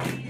Yeah.